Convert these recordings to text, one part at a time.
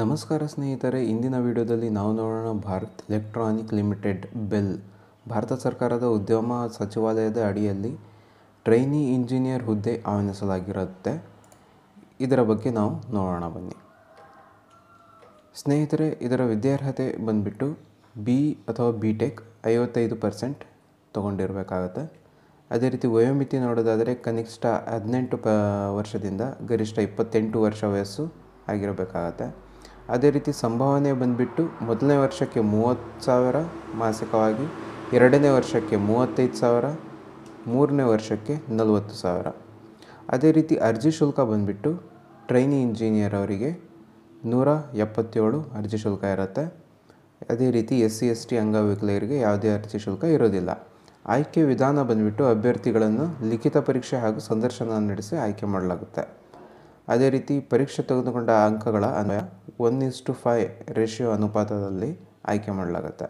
ನಮಸ್ಕಾರ ಸ್ನೇಹಿತರೆ, ಇಂದಿನ ವಿಡಿಯೋದಲ್ಲಿ ನಾವು ನೋಡೋಣ Bharat Electronic Limited BEL. Bharat ಸರ್ಕಾರದ ಉದ್ಯಮ ಸಚಿವಾಲಯದ ಅಡಿಯಲ್ಲಿ ಟ್ರೈನಿ ಇಂಜಿನಿಯರ್ ಹುದ್ದೆ ಆಹ್ವಾನಿಸಲಾಗಿರುತ್ತೆ. ಇದರ ಬಗ್ಗೆ ನಾವು ನೋಡೋಣ ಬನ್ನಿ. ಸ್ನೇಹಿತರೆ, ಇದರ ವಿದ್ಯಾರ್ಹತೆ ಬಂದುಬಿಟ್ಟು ಬಿ ಅಥವಾ ಬಿ ಟೆಕ್ ಐವತ್ತೈದು ಪರ್ಸೆಂಟ್ ತೊಗೊಂಡಿರಬೇಕಾಗತ್ತೆ. ಅದೇ ರೀತಿ ವಯೋಮಿತಿ ನೋಡೋದಾದರೆ ಕನಿಷ್ಠ ಹದಿನೆಂಟು ಪ, ವರ್ಷದಿಂದ ಗರಿಷ್ಠ ಇಪ್ಪತ್ತೆಂಟು ವರ್ಷ ವಯಸ್ಸು ಆಗಿರಬೇಕಾಗತ್ತೆ. ಅದೇ ರೀತಿ ಸಂಭಾವನೆ ಬಂದುಬಿಟ್ಟು ಮೊದಲನೇ ವರ್ಷಕ್ಕೆ ಮೂವತ್ತು ಸಾವಿರ, ಮಾಸಿಕವಾಗಿ ಎರಡನೇ ವರ್ಷಕ್ಕೆ ಮೂವತ್ತೈದು ಸಾವಿರ, ಮೂರನೇ ವರ್ಷಕ್ಕೆ ನಲವತ್ತು ಸಾವಿರ. ಅದೇ ರೀತಿ ಅರ್ಜಿ ಶುಲ್ಕ ಬಂದುಬಿಟ್ಟು ಟ್ರೈನಿ ಇಂಜಿನಿಯರ್ ಅವರಿಗೆ ನೂರ ಎಪ್ಪತ್ತೇಳು ಅರ್ಜಿ ಶುಲ್ಕ ಇರುತ್ತೆ. ಅದೇ ರೀತಿ ಎಸ್ ಸಿ, ಎಸ್ ಟಿ ಅಂಗವಿಕಲರಿಗೆ ಯಾವುದೇ ಅರ್ಜಿ ಶುಲ್ಕ ಇರೋದಿಲ್ಲ. ಆಯ್ಕೆ ವಿಧಾನ ಬಂದುಬಿಟ್ಟು ಅಭ್ಯರ್ಥಿಗಳನ್ನು ಲಿಖಿತ ಪರೀಕ್ಷೆ ಹಾಗೂ ಸಂದರ್ಶನ ನಡೆಸಿ ಆಯ್ಕೆ ಮಾಡಲಾಗುತ್ತೆ. ಅದೇ ರೀತಿ ಪರೀಕ್ಷೆ ತೆಗೆದುಕೊಂಡ ಅಂಕಗಳ ಅನ್ವಯ one is to five ratio ಅನುಪಾತದಲ್ಲಿ ಆಯ್ಕೆ ಮಾಡಲಾಗುತ್ತೆ.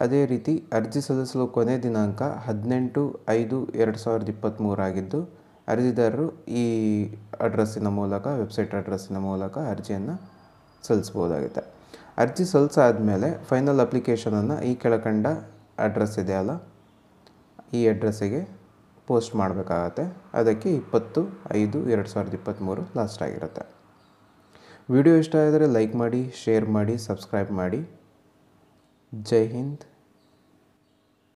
ಅದೇ ರೀತಿ ಅರ್ಜಿ ಸಲ್ಲಿಸಲು ಕೊನೆ ದಿನಾಂಕ ಹದಿನೆಂಟು ಐದು ಎರಡು ಸಾವಿರದ ಇಪ್ಪತ್ತ್ಮೂರಾಗಿದ್ದು ಅರ್ಜಿದಾರರು ಈ ಅಡ್ರೆಸ್ಸಿನ ಮೂಲಕ ವೆಬ್ಸೈಟ್ ಅಡ್ರೆಸ್ಸಿನ ಮೂಲಕ ಅರ್ಜಿಯನ್ನು ಸಲ್ಲಿಸ್ಬೋದಾಗುತ್ತೆ ಅರ್ಜಿ ಸಲ್ಲಿಸಾದ ಮೇಲೆ ಫೈನಲ್ ಅಪ್ಲಿಕೇಶನನ್ನು ಈ ಕೆಳಕಂಡ ಅಡ್ರೆಸ್ ಇದೆಯಲ್ಲ ಈ ಅಡ್ರೆಸ್ಸಿಗೆ ಪೋಸ್ಟ್ ಮಾಡಬೇಕಾಗತ್ತೆ. ಅದಕ್ಕೆ ಇಪ್ಪತ್ತು, ಐದು, ಎರಡು ಸಾವಿರದ ಇಪ್ಪತ್ತ್ಮೂರು ಲಾಸ್ಟ್ ಆಗಿರುತ್ತೆ. ವಿಡಿಯೋ ಇಷ್ಟ ಆದರೆ ಲೈಕ್ ಮಾಡಿ ಶೇರ್ ಮಾಡಿ ಸಬ್ಸ್ಕ್ರೈಬ್ ಮಾಡಿ. ಜೈ ಹಿಂದ್.